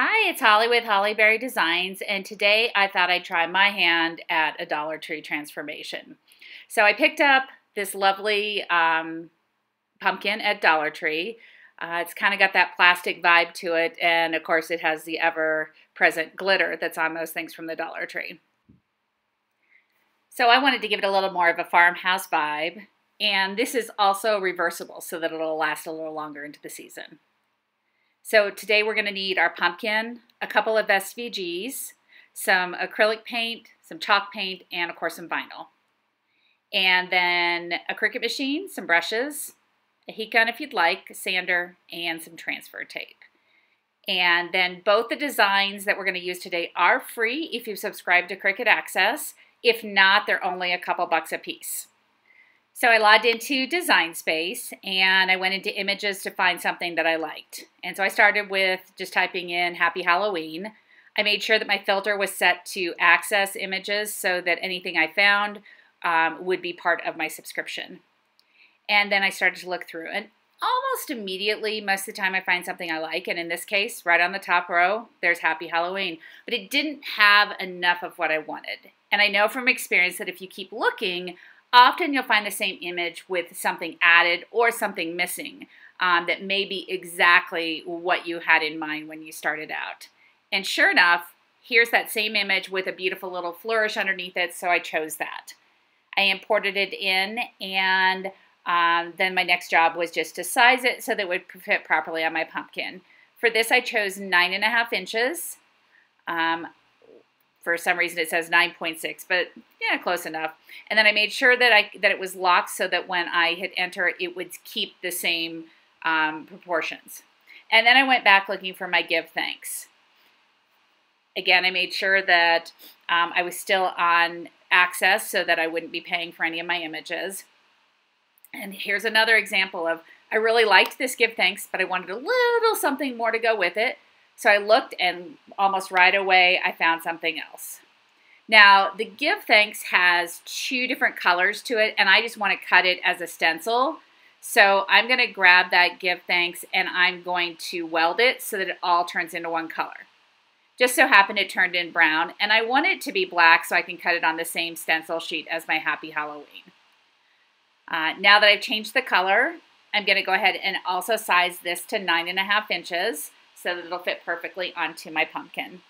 Hi, it's Holly with Hollyberry Designs, and today I thought I'd try my hand at a Dollar Tree transformation. So I picked up this lovely um, pumpkin at Dollar Tree. Uh, it's kind of got that plastic vibe to it, and of course, it has the ever present glitter that's on most things from the Dollar Tree. So I wanted to give it a little more of a farmhouse vibe, and this is also reversible so that it'll last a little longer into the season. So today we're going to need our pumpkin, a couple of SVGs, some acrylic paint, some chalk paint, and of course some vinyl. And then a Cricut machine, some brushes, a heat gun if you'd like, a sander, and some transfer tape. And then both the designs that we're going to use today are free if you subscribe to Cricut Access. If not, they're only a couple bucks a piece. So I logged into Design Space and I went into images to find something that I liked. And so I started with just typing in Happy Halloween. I made sure that my filter was set to access images so that anything I found um, would be part of my subscription. And then I started to look through and almost immediately, most of the time I find something I like. And in this case, right on the top row, there's Happy Halloween. But it didn't have enough of what I wanted. And I know from experience that if you keep looking, often you'll find the same image with something added or something missing um, that may be exactly what you had in mind when you started out. And sure enough, here's that same image with a beautiful little flourish underneath it, so I chose that. I imported it in, and um, then my next job was just to size it so that it would fit properly on my pumpkin. For this, I chose nine and a half inches. Um, for some reason it says 9.6, but yeah, close enough. And then I made sure that I that it was locked so that when I hit enter, it would keep the same um, proportions. And then I went back looking for my give thanks. Again, I made sure that um, I was still on access so that I wouldn't be paying for any of my images. And here's another example of I really liked this give thanks, but I wanted a little something more to go with it. So I looked and almost right away I found something else. Now, the Give Thanks has two different colors to it, and I just want to cut it as a stencil. So I'm going to grab that Give Thanks and I'm going to weld it so that it all turns into one color. Just so happened it turned in brown, and I want it to be black so I can cut it on the same stencil sheet as my Happy Halloween. Uh, now that I've changed the color, I'm going to go ahead and also size this to nine and a half inches so that it'll fit perfectly onto my pumpkin.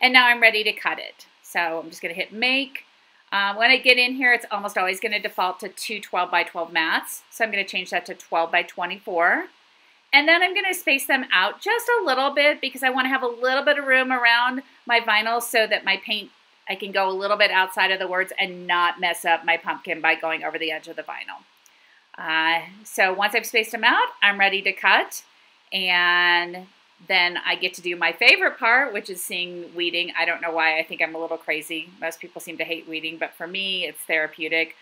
And now I'm ready to cut it. So I'm just going to hit make. Uh, when I get in here, it's almost always going to default to two 12 by 12 mats. So I'm going to change that to 12 by 24. And then I'm going to space them out just a little bit because I want to have a little bit of room around my vinyl so that my paint, I can go a little bit outside of the words and not mess up my pumpkin by going over the edge of the vinyl. Uh, so once I've spaced them out, I'm ready to cut. And then I get to do my favorite part, which is seeing weeding. I don't know why. I think I'm a little crazy. Most people seem to hate weeding, but for me, it's therapeutic.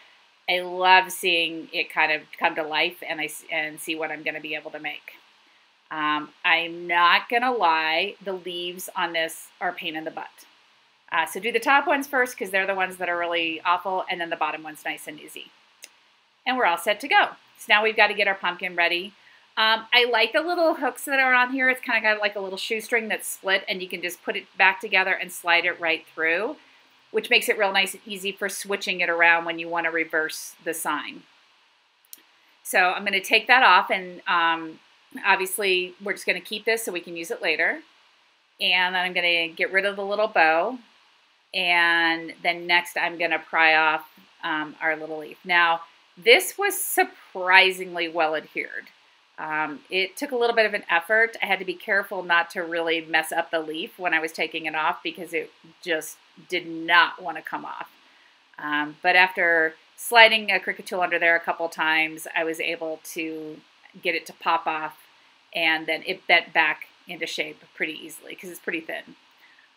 I love seeing it kind of come to life and I and see what I'm going to be able to make. Um, I'm not going to lie, the leaves on this are pain in the butt. Uh, so do the top ones first because they're the ones that are really awful, and then the bottom one's nice and easy. And we're all set to go. So now we've got to get our pumpkin ready. Um, I like the little hooks that are on here. It's kind of got like a little shoestring that's split and you can just put it back together and slide it right through, which makes it real nice and easy for switching it around when you want to reverse the sign. So I'm going to take that off and um, obviously we're just going to keep this so we can use it later. And then I'm going to get rid of the little bow. And then next I'm going to pry off um, our little leaf. Now, this was surprisingly well adhered. Um, it took a little bit of an effort. I had to be careful not to really mess up the leaf when I was taking it off because it just did not want to come off. Um, but after sliding a Cricut tool under there a couple times, I was able to get it to pop off and then it bent back into shape pretty easily because it's pretty thin.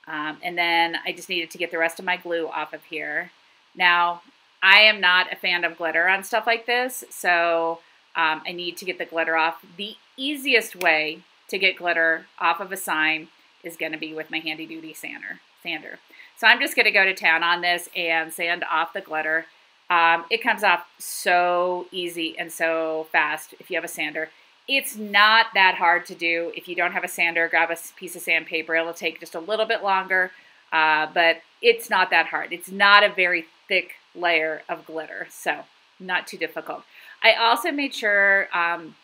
Um, and then I just needed to get the rest of my glue off of here. Now, I am not a fan of glitter on stuff like this, so um, I need to get the glitter off. The easiest way to get glitter off of a sign is going to be with my handy duty sander. sander. So I'm just going to go to town on this and sand off the glitter. Um, it comes off so easy and so fast if you have a sander. it's not that hard to do. If you don't have a sander, grab a piece of sandpaper. It'll take just a little bit longer, uh, but it's not that hard. It's not a very thick layer of glitter, so not too difficult. I also made sure um,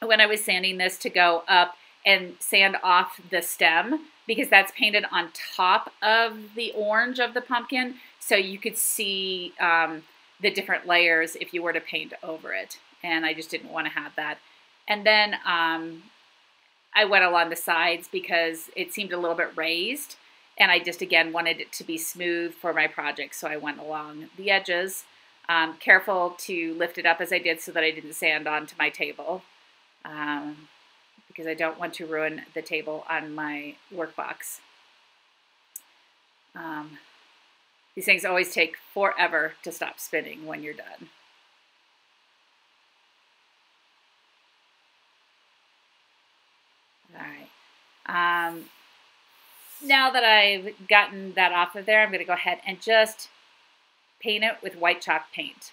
when I was sanding this to go up and sand off the stem because that's painted on top of the orange of the pumpkin, so you could see um, the different layers if you were to paint over it. And I just didn't want to have that. And then um, I went along the sides because it seemed a little bit raised. And I just, again, wanted it to be smooth for my project. So I went along the edges. Um, careful to lift it up as I did so that I didn't sand onto my table. Um, because I don't want to ruin the table on my workbox. Um, these things always take forever to stop spinning when you're done. All right. Um, now that I've gotten that off of there, I'm going to go ahead and just paint it with white chalk paint.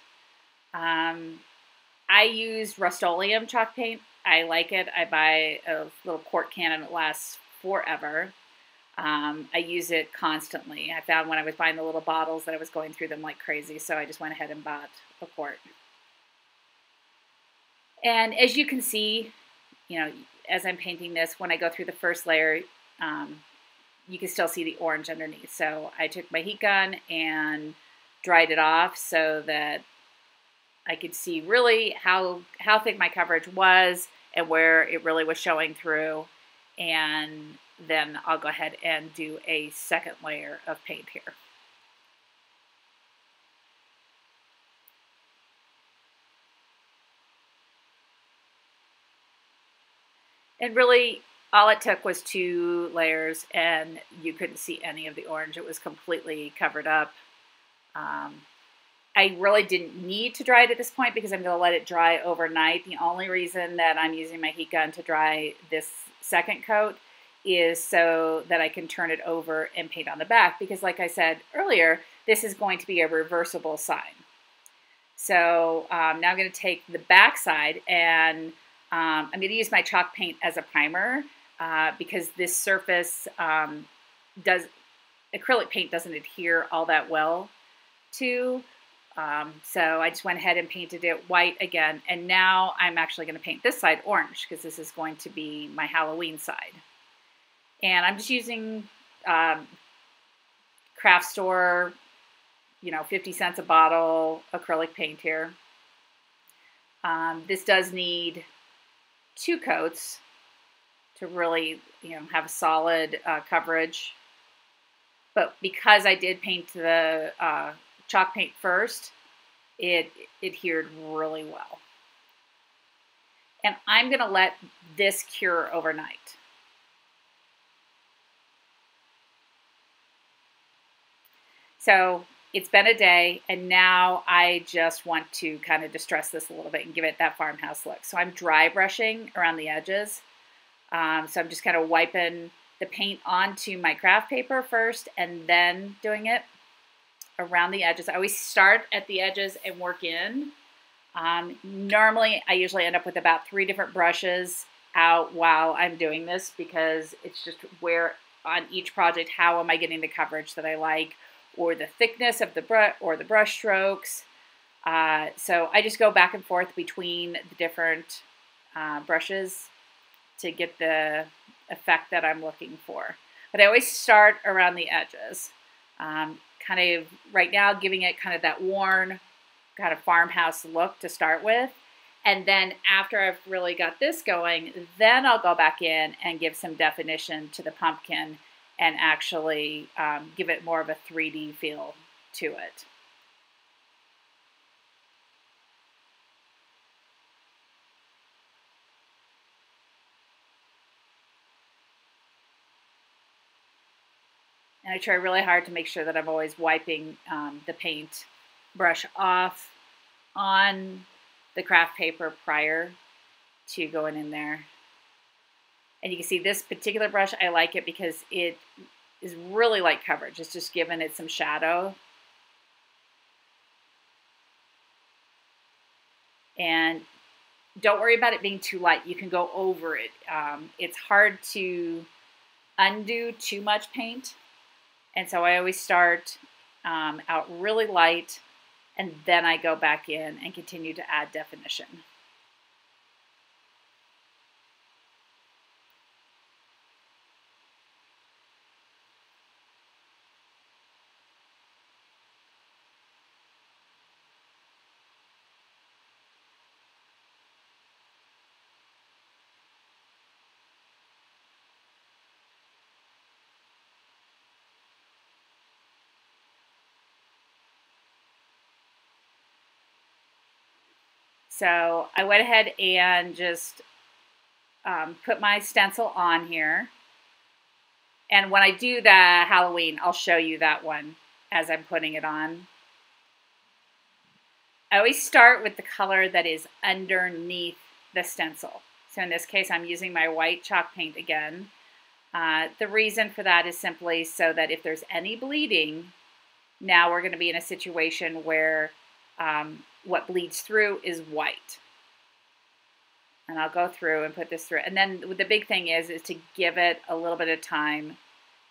Um, I use Rust-Oleum chalk paint. I like it. I buy a little quart can and it lasts forever. Um, I use it constantly. I found when I was buying the little bottles that I was going through them like crazy, so I just went ahead and bought a quart. And as you can see, you know, as I'm painting this, when I go through the first layer, um, you can still see the orange underneath. So I took my heat gun and dried it off so that I could see really how, how thick my coverage was and where it really was showing through. And then I'll go ahead and do a second layer of paint here. And really, all it took was two layers, and you couldn't see any of the orange. It was completely covered up. Um, I really didn't need to dry it at this point because I'm going to let it dry overnight. The only reason that I'm using my heat gun to dry this second coat is so that I can turn it over and paint on the back because like I said earlier, this is going to be a reversible sign. So um, now I'm going to take the back side and um, I'm going to use my chalk paint as a primer uh, because this surface um, does, acrylic paint doesn't adhere all that well Um, so I just went ahead and painted it white again. And now I'm actually going to paint this side orange because this is going to be my Halloween side. And I'm just using um, craft store, you know, 50 cents a bottle acrylic paint here. Um, this does need two coats to really, you know, have a solid uh, coverage. But because I did paint the uh, chalk paint first, it adhered really well. And I'm going to let this cure overnight. So it's been a day, and now I just want to kind of distress this a little bit and give it that farmhouse look. So I'm dry brushing around the edges. Um, so I'm just kind of wiping the paint onto my craft paper first and then doing it around the edges. I always start at the edges and work in. Um, normally, I usually end up with about three different brushes out while I'm doing this because it's just where on each project, how am I getting the coverage that I like or the thickness of the brush or the brush strokes. Uh, so I just go back and forth between the different uh, brushes to get the effect that I'm looking for. But I always start around the edges. Um, kind of right now giving it kind of that worn kind of farmhouse look to start with. And then after I've really got this going, then I'll go back in and give some definition to the pumpkin and actually um, give it more of a 3D feel to it. And I try really hard to make sure that I'm always wiping um, the paint brush off on the craft paper prior to going in there. And you can see this particular brush, I like it because it is really light coverage. It's just giving it some shadow. And don't worry about it being too light. You can go over it. Um, it's hard to undo too much paint. And so I always start um, out really light and then I go back in and continue to add definition. So I went ahead and just um, put my stencil on here. And when I do the Halloween, I'll show you that one as I'm putting it on. I always start with the color that is underneath the stencil. So in this case, I'm using my white chalk paint again. Uh, the reason for that is simply so that if there's any bleeding, now we're going to be in a situation where um, what bleeds through is white. And I'll go through and put this through. And then the big thing is, is to give it a little bit of time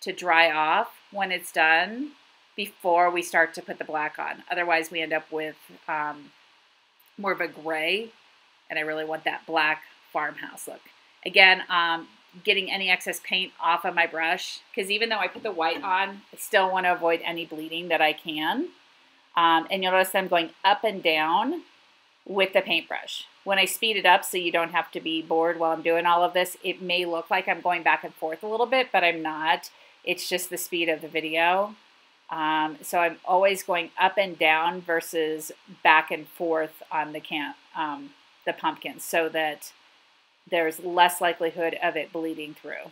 to dry off when it's done before we start to put the black on. Otherwise, we end up with um, more of a gray, and I really want that black farmhouse look. Again, um, getting any excess paint off of my brush, because even though I put the white on, I still want to avoid any bleeding that I can. Um, and you'll notice I'm going up and down with the paintbrush. When I speed it up so you don't have to be bored while I'm doing all of this, it may look like I'm going back and forth a little bit, but I'm not. It's just the speed of the video. Um, so I'm always going up and down versus back and forth on the can um, the pumpkin so that there's less likelihood of it bleeding through.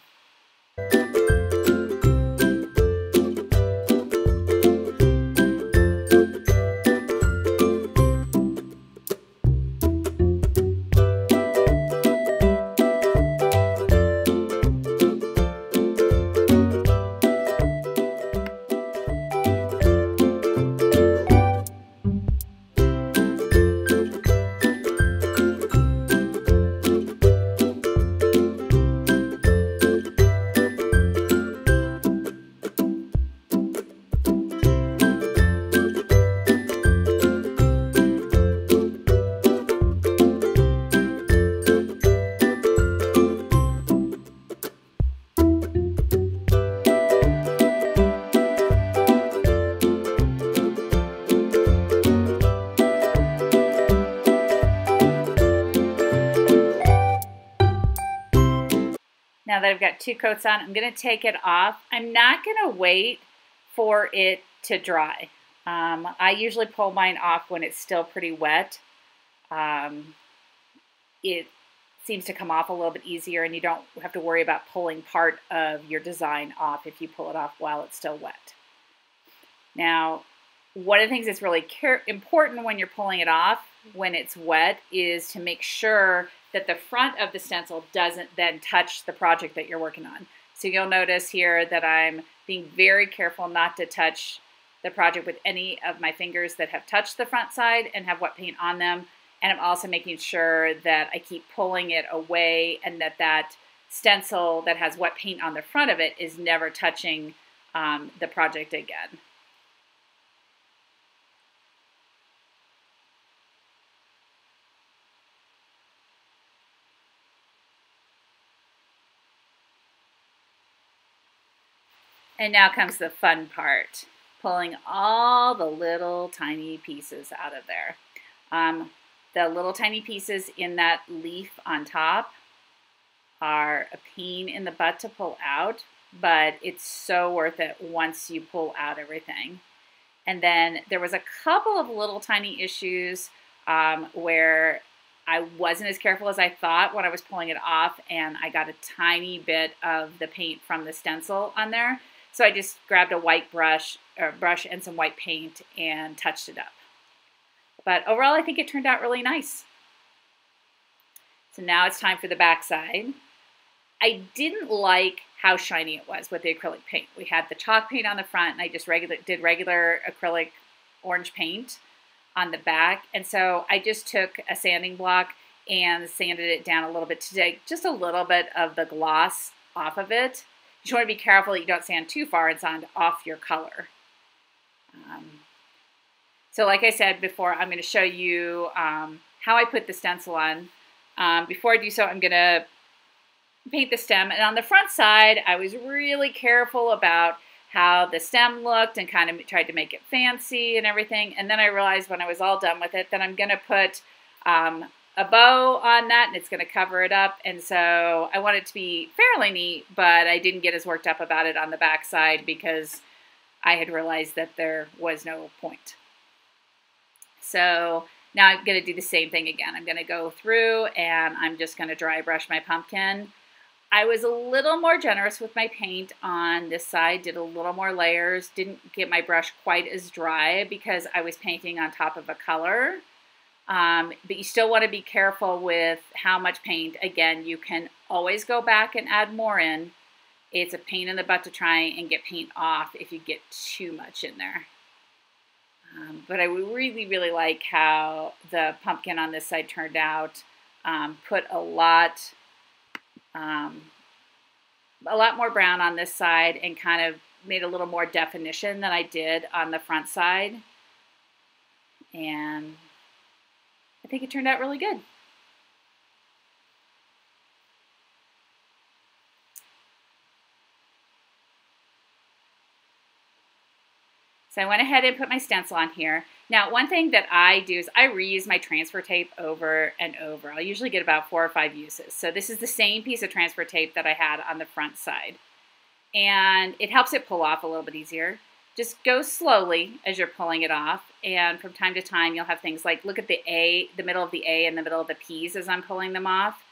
Two coats on, I'm going to take it off. I'm not going to wait for it to dry. Um, I usually pull mine off when it's still pretty wet. Um, it seems to come off a little bit easier and you don't have to worry about pulling part of your design off if you pull it off while it's still wet. Now, one of the things that's really important when you're pulling it off when it's wet is to make sure that the front of the stencil doesn't then touch the project that you're working on. So you'll notice here that I'm being very careful not to touch the project with any of my fingers that have touched the front side and have wet paint on them. And I'm also making sure that I keep pulling it away and that that stencil that has wet paint on the front of it is never touching um, the project again. And now comes the fun part, pulling all the little tiny pieces out of there. Um, the little tiny pieces in that leaf on top are a pain in the butt to pull out, but it's so worth it once you pull out everything. And then there was a couple of little tiny issues um, where I wasn't as careful as I thought when I was pulling it off, and I got a tiny bit of the paint from the stencil on there. So I just grabbed a white brush or brush and some white paint and touched it up. But overall, I think it turned out really nice. So now it's time for the back side. I didn't like how shiny it was with the acrylic paint. We had the chalk paint on the front, and I just regular, did regular acrylic orange paint on the back. And so I just took a sanding block and sanded it down a little bit to take just a little bit of the gloss off of it. You just want to be careful that you don't sand too far and sand off your color. Um, so like I said before, I'm going to show you um, how I put the stencil on. Um, before I do so, I'm going to paint the stem. And on the front side, I was really careful about how the stem looked and kind of tried to make it fancy and everything. And then I realized when I was all done with it that I'm going to put um, a bow on that and it's going to cover it up. And so I want it to be fairly neat, but I didn't get as worked up about it on the back side because I had realized that there was no point. So now I'm going to do the same thing again. I'm going to go through and I'm just going to dry brush my pumpkin. I was a little more generous with my paint on this side, did a little more layers, didn't get my brush quite as dry because I was painting on top of a color. Um, but you still want to be careful with how much paint. Again, you can always go back and add more in. It's a pain in the butt to try and get paint off if you get too much in there. Um, but I really, really like how the pumpkin on this side turned out. Um, put a lot um, a lot more brown on this side and kind of made a little more definition than I did on the front side. And think it turned out really good. So I went ahead and put my stencil on here. Now, one thing that I do is I reuse my transfer tape over and over. I'll usually get about four or five uses. So this is the same piece of transfer tape that I had on the front side. And it helps it pull off a little bit easier. Just go slowly as you're pulling it off. And from time to time, you'll have things like, look at the A, the middle of the A and the middle of the P's as I'm pulling them off.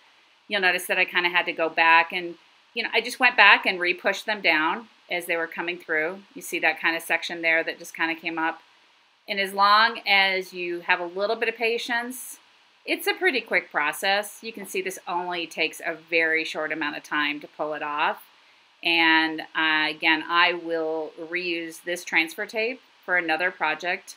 You'll notice that I kind of had to go back and, you know, I just went back and re-pushed them down as they were coming through. You see that kind of section there that just kind of came up. And as long as you have a little bit of patience, it's a pretty quick process. You can see this only takes a very short amount of time to pull it off. And uh, again, I will reuse this transfer tape for another project.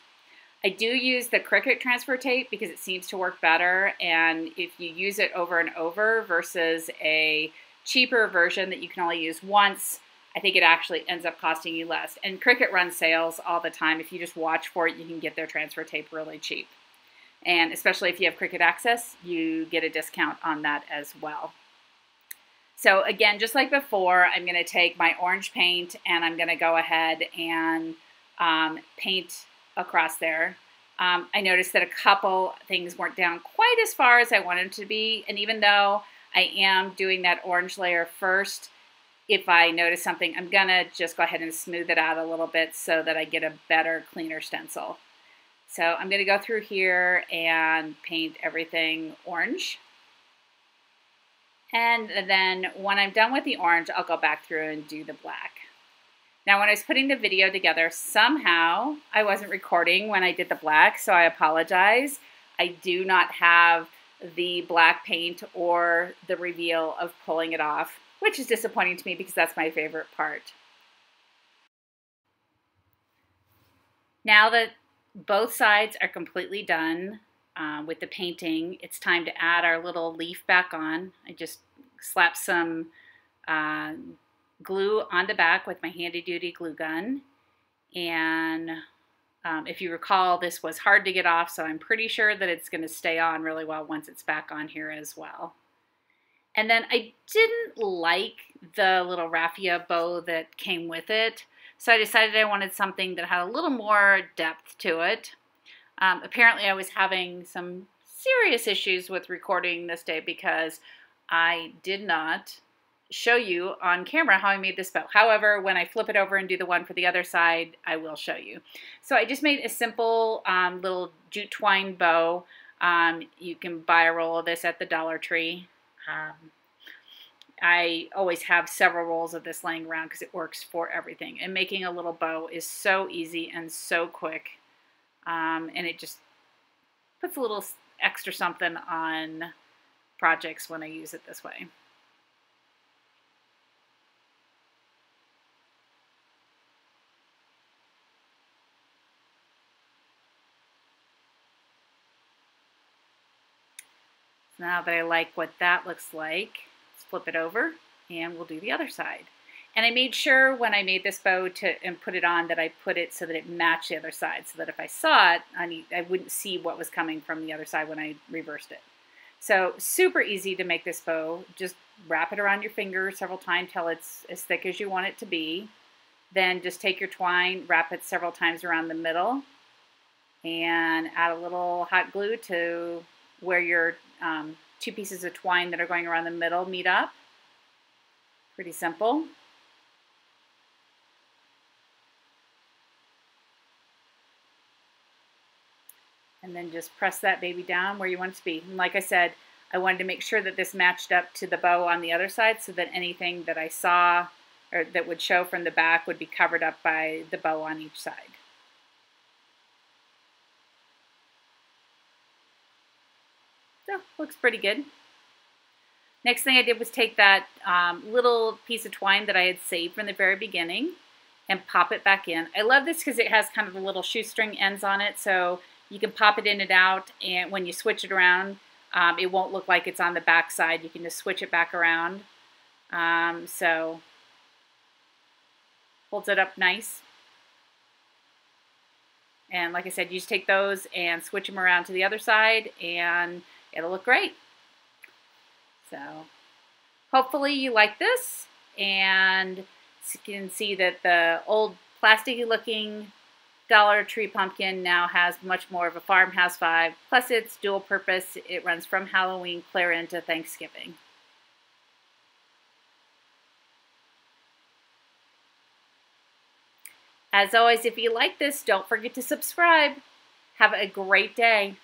I do use the Cricut transfer tape because it seems to work better. And if you use it over and over versus a cheaper version that you can only use once, I think it actually ends up costing you less. And Cricut runs sales all the time. If you just watch for it, you can get their transfer tape really cheap. And especially if you have Cricut Access, you get a discount on that as well. So again, just like before, I'm going to take my orange paint and I'm going to go ahead and um, paint across there. Um, I noticed that a couple things weren't down quite as far as I wanted to be. And even though I am doing that orange layer first, if I notice something, I'm going to just go ahead and smooth it out a little bit so that I get a better, cleaner stencil. So I'm going to go through here and paint everything orange. And then when I'm done with the orange, I'll go back through and do the black. Now, when I was putting the video together, somehow I wasn't recording when I did the black, so I apologize. I do not have the black paint or the reveal of pulling it off which is disappointing to me because that's my favorite part. Now that both sides are completely done uh, with the painting, it's time to add our little leaf back on. I just slapped some uh, glue on the back with my handy duty glue gun. And um, if you recall, this was hard to get off, so I'm pretty sure that it's going to stay on really well once it's back on here as well. And then I didn't like the little raffia bow that came with it. So I decided I wanted something that had a little more depth to it. Um, apparently I was having some serious issues with recording this day because I did not show you on camera how I made this bow. However, when I flip it over and do the one for the other side, I will show you. So I just made a simple um, little jute twine bow. Um, you can buy a roll of this at the Dollar Tree. Um, I always have several rolls of this laying around because it works for everything. And making a little bow is so easy and so quick. Um, and it just puts a little extra something on projects when I use it this way. So now that I like what that looks like, let's flip it over and we'll do the other side. And I made sure when I made this bow to and put it on that I put it so that it matched the other side so that if I saw it, I, I wouldn't see what was coming from the other side when I reversed it. So super easy to make this bow. Just wrap it around your finger several times till it's as thick as you want it to be. Then just take your twine, wrap it several times around the middle, and add a little hot glue to where your um, two pieces of twine that are going around the middle meet up. Pretty simple. And then just press that baby down where you want it to be. And like I said, I wanted to make sure that this matched up to the bow on the other side so that anything that I saw or that would show from the back would be covered up by the bow on each side. So, looks pretty good. Next thing I did was take that um, little piece of twine that I had saved from the very beginning and pop it back in. I love this because it has kind of the little shoestring ends on it, so you can pop it in and out, and when you switch it around, um, it won't look like it's on the back side. You can just switch it back around. Um, so, holds it up nice. And like I said, you just take those and switch them around to the other side, and it'll look great. So, hopefully you like this, and you can see that the old plasticky looking Dollar Tree pumpkin now has much more of a farmhouse vibe. Plus, it's dual purpose. It runs from Halloween clear into Thanksgiving. As always, if you like this, don't forget to subscribe. Have a great day.